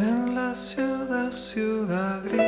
En la ciudad ciudad gris.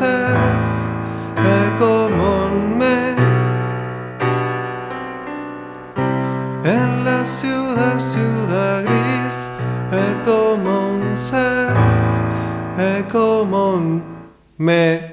gris, è common me. En la ciudad, ciudad gris, è common self, è common me.